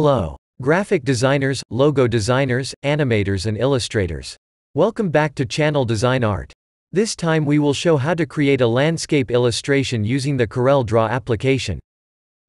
Hello. Graphic designers, logo designers, animators and illustrators. Welcome back to Channel Design Art. This time we will show how to create a landscape illustration using the Corel Draw application.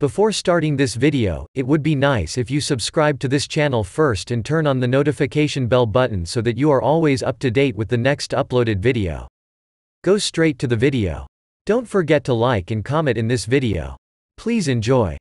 Before starting this video, it would be nice if you subscribe to this channel first and turn on the notification bell button so that you are always up to date with the next uploaded video. Go straight to the video. Don't forget to like and comment in this video. Please enjoy.